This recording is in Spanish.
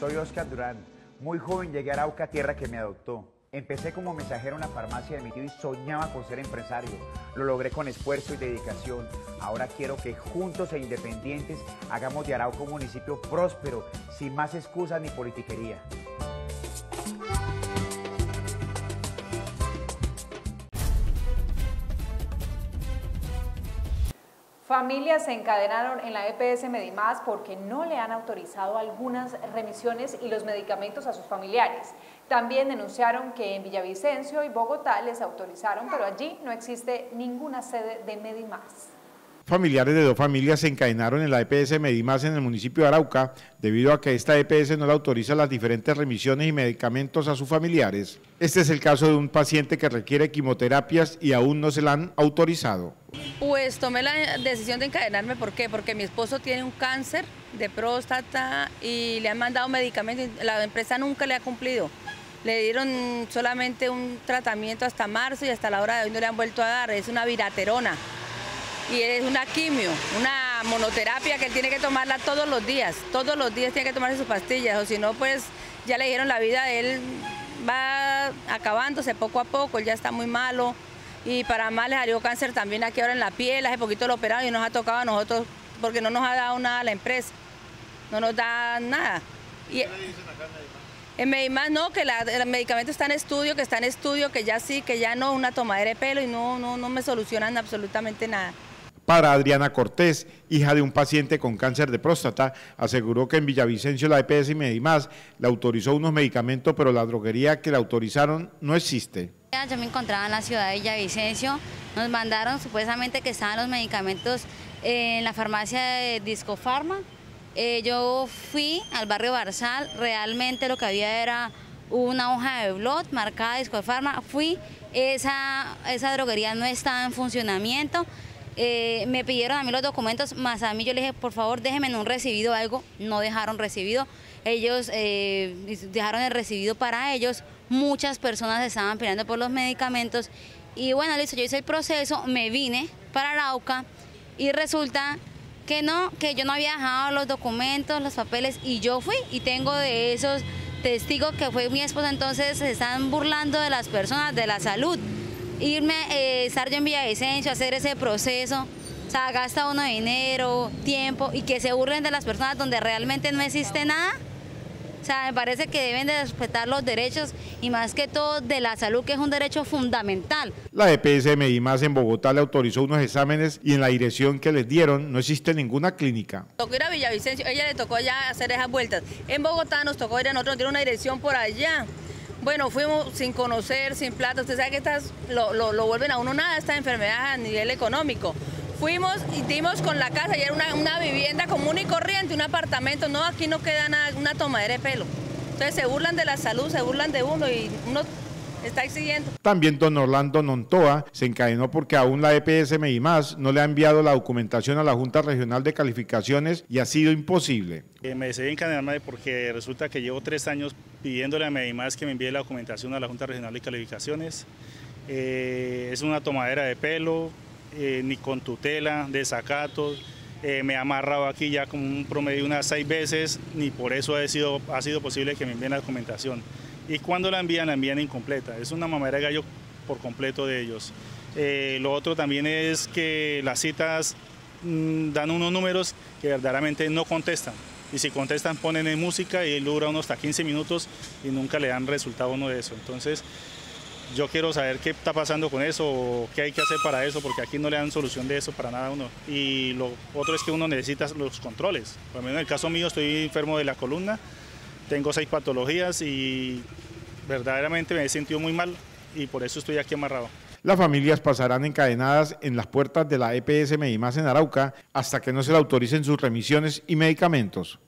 Soy Oscar Durán. Muy joven llegué a Arauca, tierra que me adoptó. Empecé como mensajero en la farmacia de mi tío y soñaba con ser empresario. Lo logré con esfuerzo y dedicación. Ahora quiero que juntos e independientes hagamos de Arauca un municipio próspero, sin más excusas ni politiquería. Familias se encadenaron en la EPS Medimás porque no le han autorizado algunas remisiones y los medicamentos a sus familiares. También denunciaron que en Villavicencio y Bogotá les autorizaron, pero allí no existe ninguna sede de Medimás. Familiares de dos familias se encadenaron en la EPS Medimás en el municipio de Arauca debido a que esta EPS no le autoriza las diferentes remisiones y medicamentos a sus familiares. Este es el caso de un paciente que requiere quimioterapias y aún no se la han autorizado. Pues tomé la decisión de encadenarme, ¿por qué? Porque mi esposo tiene un cáncer de próstata y le han mandado medicamentos, la empresa nunca le ha cumplido. Le dieron solamente un tratamiento hasta marzo y hasta la hora de hoy no le han vuelto a dar, es una viraterona y es una quimio, una monoterapia que él tiene que tomarla todos los días, todos los días tiene que tomarse sus pastillas, o si no, pues ya le dijeron la vida él va acabándose poco a poco, él ya está muy malo y para más le salió cáncer también aquí ahora en la piel, hace poquito lo operaron y nos ha tocado a nosotros porque no nos ha dado nada a la empresa, no nos da nada. Y, en Medimás no, que el medicamento está en estudio, que está en estudio, que ya sí, que ya no, una tomadera de pelo y no, no, no me solucionan absolutamente nada. Para Adriana Cortés, hija de un paciente con cáncer de próstata, aseguró que en Villavicencio la EPS y Medimás le autorizó unos medicamentos, pero la droguería que le autorizaron no existe. Yo me encontraba en la ciudad de Villavicencio, nos mandaron supuestamente que estaban los medicamentos en la farmacia de Discofarma. Eh, yo fui al barrio Barzal, realmente lo que había era una hoja de blot marcada Discofarma, fui, esa, esa droguería no estaba en funcionamiento, eh, me pidieron a mí los documentos, más a mí yo le dije, por favor, déjenme un recibido algo, no dejaron recibido. Ellos eh, dejaron el recibido para ellos, muchas personas estaban pidiendo por los medicamentos. Y bueno, listo, yo hice el proceso, me vine para Arauca y resulta que no, que yo no había dejado los documentos, los papeles y yo fui. Y tengo de esos testigos que fue mi esposa, entonces se están burlando de las personas, de la salud irme, eh, estar yo en Villavicencio, hacer ese proceso, o sea, gasta uno dinero, tiempo y que se burlen de las personas donde realmente no existe nada. O sea, me parece que deben de respetar los derechos y más que todo de la salud, que es un derecho fundamental. La EPS de Medimás en Bogotá le autorizó unos exámenes y en la dirección que les dieron no existe ninguna clínica. Tocó ir a Villavicencio, ella le tocó ya hacer esas vueltas. En Bogotá nos tocó ir a nosotros, tiene una dirección por allá. Bueno, fuimos sin conocer, sin plata. Usted sabe que estas lo, lo, vuelven a uno nada, esta enfermedad a nivel económico. Fuimos y dimos con la casa y era una, una, vivienda común y corriente, un apartamento. No, aquí no queda nada, una tomadera de pelo. Entonces se burlan de la salud, se burlan de uno y uno está exigiendo. También don Orlando Nontoa se encadenó porque aún la EPS Medimás no le ha enviado la documentación a la Junta Regional de Calificaciones y ha sido imposible. Eh, me decidí encadenarme porque resulta que llevo tres años pidiéndole a Medimás que me envíe la documentación a la Junta Regional de Calificaciones. Eh, es una tomadera de pelo, eh, ni con tutela, desacatos. me ha amarrado aquí ya como un promedio unas seis veces, ni por eso ha sido, ha sido posible que me envíen la documentación y cuando la envían, la envían incompleta. Es una mamadera de gallo por completo de ellos. Eh, lo otro también es que las citas mm, dan unos números que verdaderamente no contestan. Y si contestan ponen en música y dura unos hasta 15 minutos y nunca le dan resultado uno de eso. Entonces yo quiero saber qué está pasando con eso o qué hay que hacer para eso, porque aquí no le dan solución de eso para nada a uno. Y lo otro es que uno necesita los controles. Por en el caso mío estoy enfermo de la columna, tengo seis patologías y verdaderamente me he sentido muy mal y por eso estoy aquí amarrado. Las familias pasarán encadenadas en las puertas de la EPS Medimás en Arauca hasta que no se le autoricen sus remisiones y medicamentos.